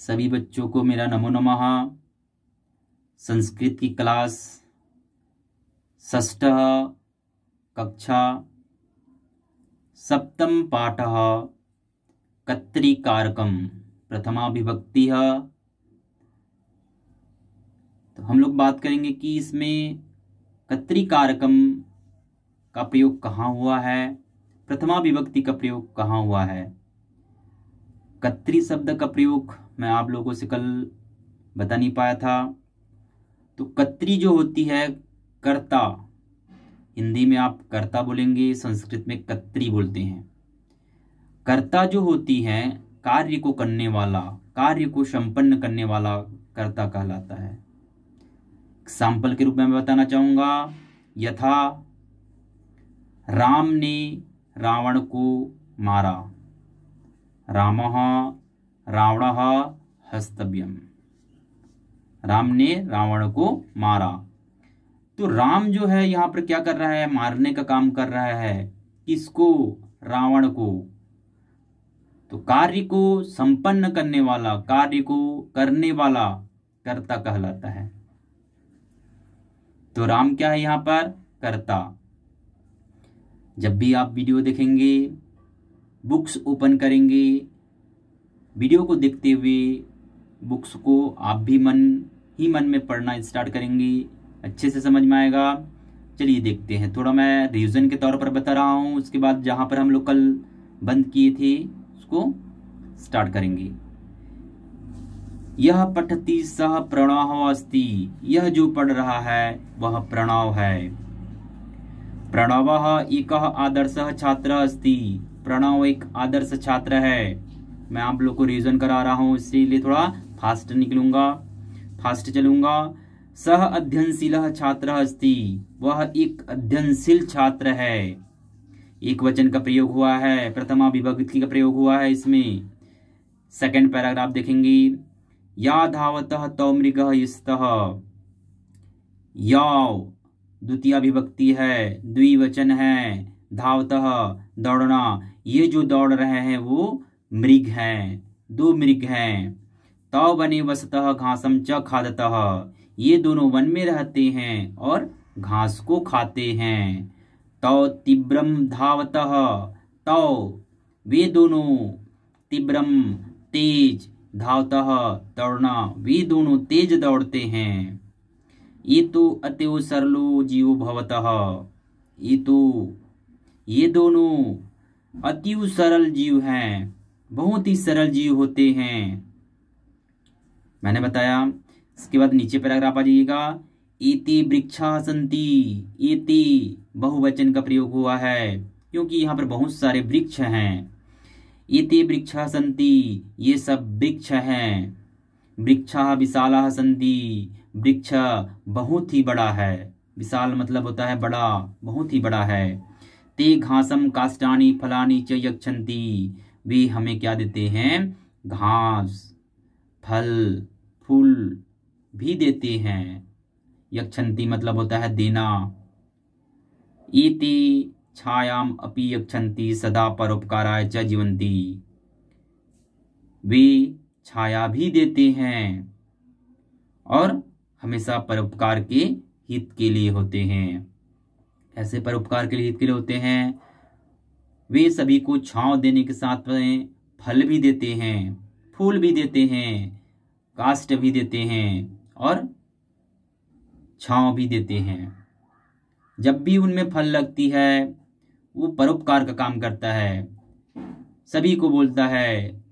सभी बच्चों को मेरा नमो नमः संस्कृत की क्लास षष्ठ कक्षा सप्तम पाठ कत्रिकारकम प्रथमा विभक्ति तो हम लोग बात करेंगे कि इसमें कत्रिकारकम का प्रयोग कहाँ हुआ है प्रथमा विभक्ति का प्रयोग कहाँ हुआ है। कत्री शब्द का प्रयोग मैं आप लोगों से कल बता नहीं पाया था। तो कत्री जो होती है, कर्ता, हिंदी में आप कर्ता बोलेंगे, संस्कृत में कत्री बोलते हैं। कर्ता जो होती है, कार्य को करने वाला, कार्य को संपन्न करने वाला कर्ता कहलाता है। एग्ज़ाम्पल के रूप में मैं बताना चाहूँगा, यथा, राम ने रावण को मारा। राम रावण हस्तव्यम। राम ने रावण को मारा। तो राम जो है, यहाँ पर क्या कर रहा है? मारने का काम कर रहा है। किसको? रावण को। तो कार्य को संपन्न करने वाला, कार्य को करने वाला कर्ता कहलाता है। तो राम क्या है यहाँ पर? कर्ता। जब भी आप वीडियो देखेंगे, बुक्स ओपन करेंगे वीडियो को देखते हुए बुक्स को आप भी मन, ही मन में पढ़ना स्टार्ट करेंगे। अच्छे से समझ में आएगा। चलिए देखते हैं। थोड़ा मैं रिविजन के तौर पर बता रहा हूँ। उसके बाद जहाँ पर हम लोग कल बंद किए थे, उसको स्टार्ट करेंगे। यह पठती सह प्रणव अस्ति। यह जो पढ़ रहा है, वह प्रणव है। प्रणव एक आदर्श छात्र अस्ति। प्रणव एक आदर्श छात्र है। मैं आप लोग को रिविजन करा रहा हूँ, इसीलिए थोड़ा फास्ट निकलूँगा। फास्ट चलूँगा। सह अध्ययनशील छात्र अस्ति। वह एक अध्ययनशील छात्र है। एक वचन का प्रयोग हुआ है, प्रथमा विभक्ति का प्रयोग हुआ है इसमें। सेकंड पैराग्राफ देखेंगे। या धावत तौ मृग याव द्वितीय विभक्ति है, द्विवचन है। धावत, दौड़ना। ये जो दौड़ रहे हैं, वो मृग हैं, दो मृग हैं। तव बने वसतः, घासम च खादतः। ये दोनों वन में रहते हैं और घास को खाते हैं। तव तीव्रम धावत। तव वे दोनों तीव्रम तेज धावत। दौड़ना, वे दोनों तेज दौड़ते हैं। ये तो अत्यो सरलो जीव भवत। ये तो ये दोनों अति सरल जीव हैं। बहुत ही सरल जीव होते हैं। मैंने बताया, इसके बाद नीचे पैराग्राफ आ जाइएगा। इति वृक्षा संति इति बहुवचन का प्रयोग हुआ है, क्योंकि यहाँ पर बहुत सारे वृक्ष हैं। इति वृक्षा संति, ये सब वृक्ष हैं। वृक्षा विशाला संति, वृक्ष बहुत ही बड़ा है। विशाल मतलब होता है बड़ा, बहुत ही बड़ा है। ते घासम काष्टानी फलानी च यक्षंती वे हमें क्या देते हैं? घास, फल, फूल भी देते हैं। यक्षंती मतलब होता है देना। इति छायाम अपि यक्षंती सदा परोपकाराय च जीवंती। वे छाया भी देते हैं और हमेशा परोपकार के हित के लिए होते हैं। ऐसे परोपकार के लिए हित के लिए होते हैं? वे सभी को छांव देने के साथ में फल भी देते हैं, फूल भी देते हैं काष्ट भी देते हैं और छांव भी देते हैं। जब भी उनमें फल लगती है, वो परोपकार का काम करता है। सभी को बोलता है,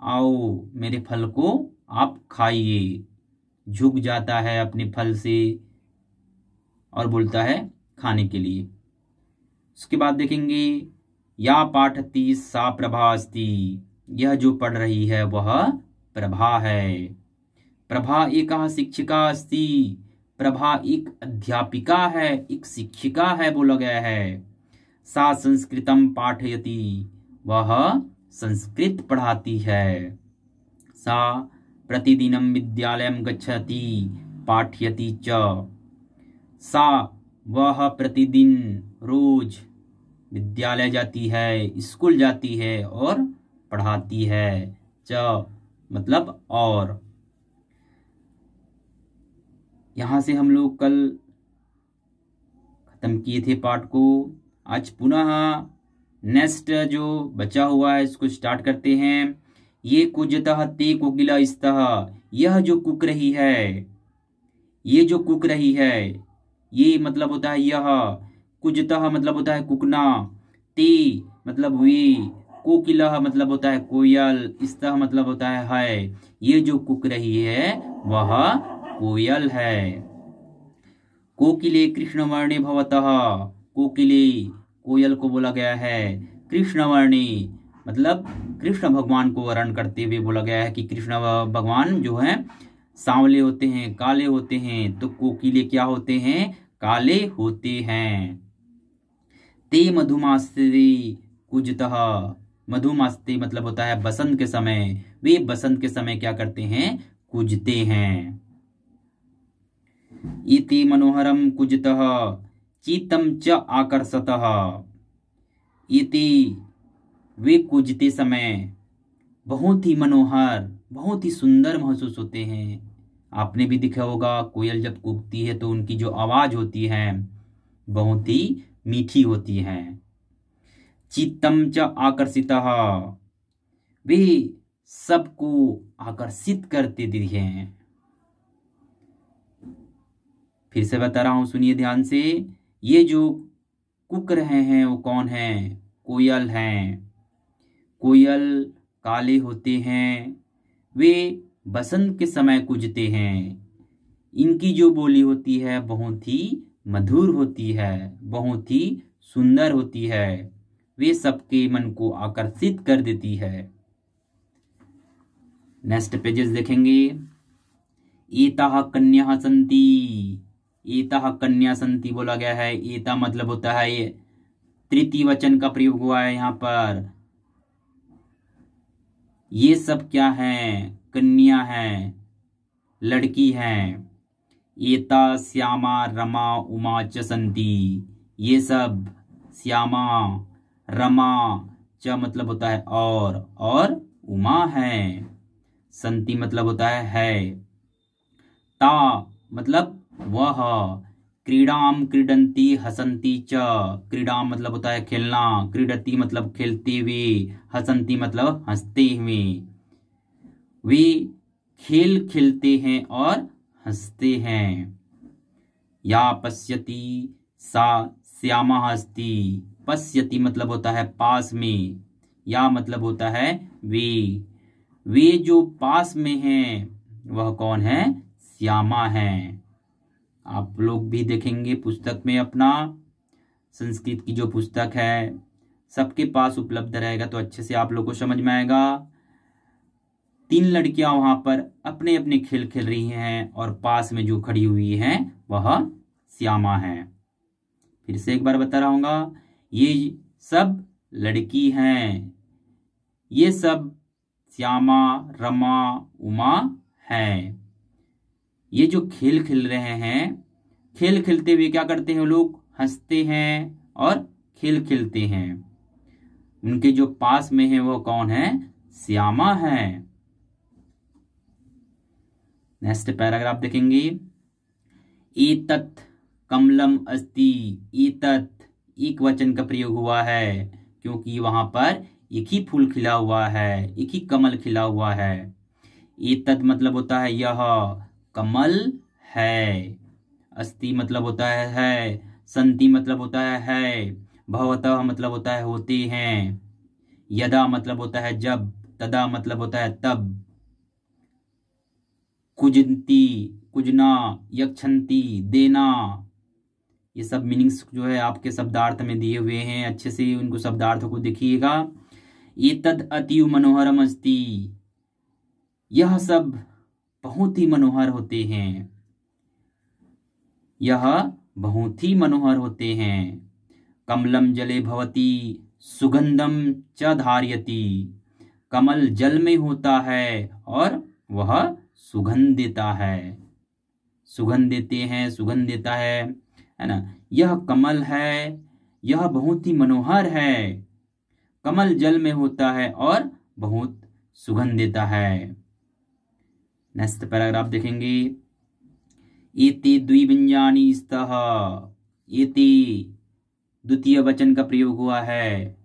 आओ मेरे फल को आप खाइए। झुक जाता है अपने फल से और बोलता है, खाने के लिए। उसके बाद देखेंगे या पाठती सा प्रभा अस्ति यह जो पढ़ रही है वह प्रभा है। प्रभा एक शिक्षिका अस्ति। प्रभा एक अध्यापिका है, एक शिक्षिका है बोला गया है। सा संस्कृतम पाठयति, वह संस्कृत पढ़ाती है। सा प्रतिदिनम विद्यालय गच्छति, पाठयति च। सा वह प्रतिदिन, रोज विद्यालय जाती है, स्कूल जाती है और पढ़ाती है। च मतलब और। यहाँ से हम लोग कल खत्म किए थे पाठ को। आज पुनः नेक्स्ट जो बचा हुआ है, इसको स्टार्ट करते हैं। ये कुजतः ते कोकिला इस्तः यह जो कुक रही है, ये जो कुक रही है, ये मतलब होता है यह। कुजतः मतलब होता है कुकना, ती मतलब हुई कोकिला मतलब होता है कोयल इस्तः मतलब होता है है। ये जो कुक रही है, वह कोयल है। कोकिले कृष्णवर्णे भवतः, कोकिले कोयल को बोला गया है। कृष्णवर्णी मतलब कृष्ण भगवान को वर्ण करते हुए बोला गया है कि कृष्ण भगवान जो है, सांवले होते हैं, काले होते हैं तो कोकिले क्या होते हैं? काले होते हैं। ते मधुमास्ते कुजतः। मधुमास्ते मतलब होता है बसंत के समय। वे बसंत के समय क्या करते हैं? कुजते हैं। इति मनोहरम कुजतः चीतम च आकर्षतः। इति वे कुजते समय बहुत ही मनोहर, बहुत ही सुंदर महसूस होते हैं। आपने भी देखा होगा, कोयल जब कूदती है तो उनकी जो आवाज़ होती है, बहुत ही मीठी होती है। चित्तम च आकर्षित। वे सबको आकर्षित करते हैं। फिर से बता रहा हूँ, सुनिए ध्यान से। ये जो कुक रहे हैं, वो कौन है? कोयल हैं। कोयल काले होते हैं। वे बसंत के समय कुजते हैं। इनकी जो बोली होती है, बहुत ही मधुर होती है, बहुत ही सुंदर होती है। वे सबके मन को आकर्षित कर देती है। नेक्स्ट पेजेस देखेंगे। एता कन्या संती एता कन्या संति बोला गया है। एता मतलब होता है ये तृतीय वचन का प्रयोग हुआ है यहाँ पर। ये सब क्या है? कन्या है, लड़की है। एता, श्यामा, रमा, उमा चंती ये सब श्यामा, रमा च मतलब होता है और और उमा है। संति मतलब होता है है। ता मतलब वह। क्रीडाम क्रीडंती हसंती च। क्रीडा मतलब होता है खेलना। क्रीडती मतलब खेलते हुए। हसंती मतलब हँसते हुए। वे खेल खेलते हैं और हँसते हैं। या पश्यति, सा श्यामा हस्ती। पश्यति मतलब होता है पास में। या मतलब होता है वे। वे जो पास में हैं, वह कौन है? श्यामा है। आप लोग भी देखेंगे पुस्तक में अपना। संस्कृत की जो पुस्तक है, सबके पास उपलब्ध रहेगा तो अच्छे से आप लोग को समझ में आएगा। तीन लड़कियाँ वहाँ पर अपने अपने खेल खेल रही हैं और पास में जो खड़ी हुई हैं, वह श्यामा है। फिर से एक बार बता रहा हूँ ये सब लड़की हैं। ये सब श्यामा, रमा, उमा है। ये जो खेल खेल रहे हैं, खेल खेलते हुए क्या करते हैं लोग? हँसते हैं और खेल खेलते हैं। उनके जो पास में है वो कौन है? श्यामा है। नेक्स्ट पैराग्राफ देखेंगे। एतत् कमलम अस्ति। एतत् एक वचन का प्रयोग हुआ है, क्योंकि वहाँ पर एक ही फूल खिला हुआ है, एक ही कमल खिला हुआ है। एतत् मतलब होता है यह, कमल है। अस्ति मतलब होता है है। संति मतलब होता है है। भवतः मतलब होता है, होते हैं। यदा मतलब होता है, जब। तदा मतलब होता है, तब। कुजंती कुजना यक्षंती देना। ये सब मीनिंग्स जो है आपके शब्दार्थ में दिए हुए हैं। अच्छे से उनको शब्दार्थ को देखिएगा। ये तद अति मनोहरम अस्ति। यह सब बहुत ही मनोहर होते हैं। यह बहुत ही मनोहर होते हैं। कमलम जले भवती सुगंधम च धारियती। कमल जल में होता है और वह सुगंध देता है। सुगंध देते हैं सुगंध देता है है ना? यह कमल है, यह बहुत ही मनोहर है। कमल जल में होता है और बहुत सुगंध देता है। नेक्स्ट पैराग्राफ देखेंगे। एते द्विव्यंजनानि स्तः। एते द्वितीय वचन का प्रयोग हुआ है।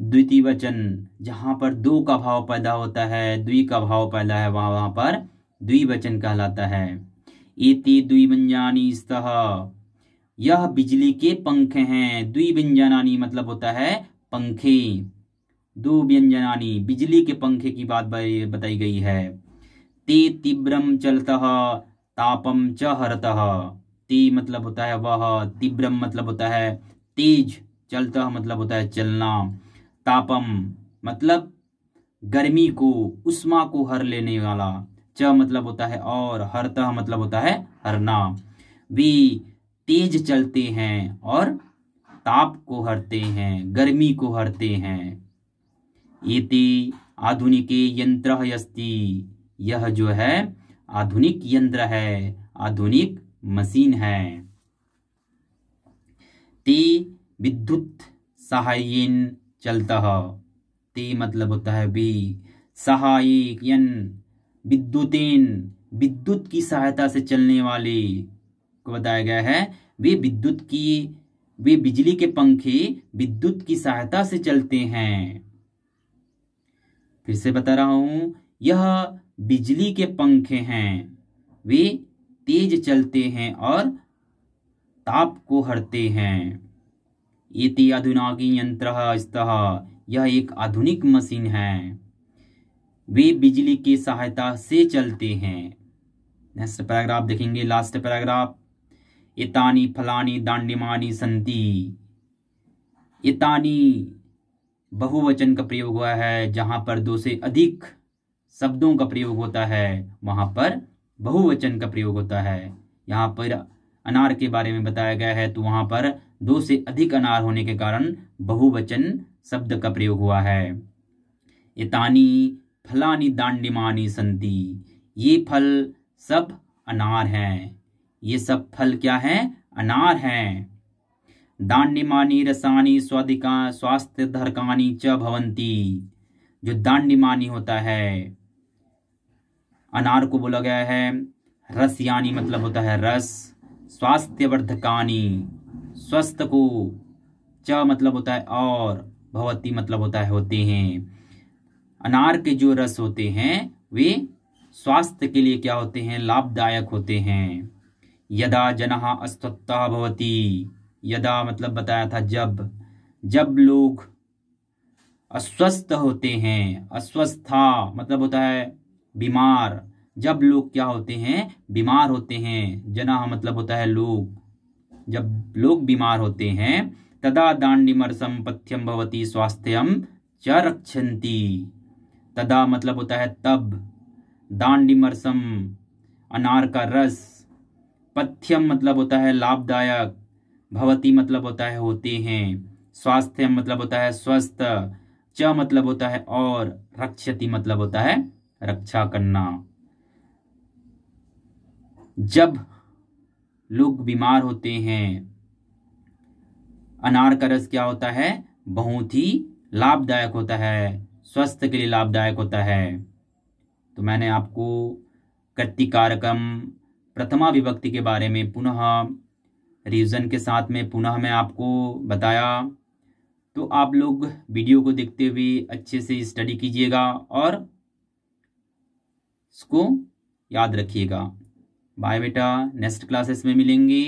द्वितीय वचन जहाँ पर दो का भाव पैदा होता है, द्वि का भाव पैदा है, वहाँ वहाँ पर द्विवचन कहलाता है। एते द्विव्यंजनानि स्तः। यह बिजली के पंख हैं। द्विव्यंजनानी मतलब होता है पंखे। दो व्यंजनानी, बिजली के पंखे की बात बताई गई है। ते तीव्रम चलत तापम च हरत। ते मतलब होता है वह तीव्रम मतलब होता है तेज, चलता मतलब होता है चलना। तापम मतलब गर्मी को, उष्मा को हर लेने वाला, च मतलब होता है और हरतः मतलब होता है हरना वे तेज चलते हैं और ताप को हरते हैं, गर्मी को हरते हैं। ये आधुनिक यंत्र अस्ति यह जो है, आधुनिक यंत्र है, आधुनिक मशीन है। ते विद्युत सहायन चलता ते मतलब होता है भी। सहायन विद्युतेन, विद्युत की सहायता से चलने वाले को बताया गया है। वे विद्युत की, वे बिजली के पंखे विद्युत की सहायता से चलते हैं। फिर से बता रहा हूँ, यह बिजली के पंखे हैं। वे तेज चलते हैं और ताप को हरते हैं। ये अधुनागी यंत्र स्तः, यह एक आधुनिक मशीन है। वे बिजली की सहायता से चलते हैं। नेक्स्ट पैराग्राफ देखेंगे, लास्ट पैराग्राफ। इतानी, फलानी, दांडिमानी, संति। इतानी बहुवचन का प्रयोग हुआ है, जहाँ पर दो से अधिक शब्दों का प्रयोग होता है, वहाँ पर बहुवचन का प्रयोग होता है। यहाँ पर अनार के बारे में बताया गया है तो वहाँ पर दो से अधिक अनार होने के कारण बहुवचन शब्द का प्रयोग हुआ है। इतानी फलानी दांडिमानी संति, ये फल सब अनार हैं। ये सब फल क्या है? अनार हैं। दांडिमानी रसानी स्वादिका स्वास्थ्य धरकानी च भवंती, जो दांडिमानी होता है। अनार को बोला गया है, रस यानी मतलब होता है रस स्वास्थ्य वर्धकानी स्वस्थ को च मतलब होता है और, भवती मतलब होता है होते हैं। अनार के जो रस होते हैं, वे स्वास्थ्य के लिए क्या होते हैं? लाभदायक होते हैं। यदा जना अस्वस्थ भवती, यदा मतलब बताया था जब। जब लोग अस्वस्थ होते हैं, अस्वस्था मतलब होता है बीमार। जब लोग क्या होते हैं? बीमार होते हैं। जना मतलब होता है लोग। जब लोग बीमार होते हैं, तदा दांडिमरसम पथ्यम भवती स्वास्थ्यम च रक्षन्ति तदा मतलब होता है तब। दांडिमरसम अनार का रस। पथ्यम मतलब होता है लाभदायक। भवती मतलब होता है होते हैं। स्वास्थ्य मतलब होता है स्वस्थ। च मतलब होता है और। रक्षति मतलब होता है रक्षा करना। जब लोग बीमार होते हैं। अनार का रस क्या होता है? बहुत ही लाभदायक होता है। स्वास्थ्य के लिए लाभदायक होता है। तो मैंने आपको कृतिकारकम प्रथमा विभक्ति के बारे में पुनः रिविजन के साथ में पुनः मैं आपको बताया। तो आप लोग वीडियो को देखते हुए अच्छे से स्टडी कीजिएगा और इसको याद रखिएगा। बाय बेटा नेक्स्ट क्लासेस में मिलेंगे।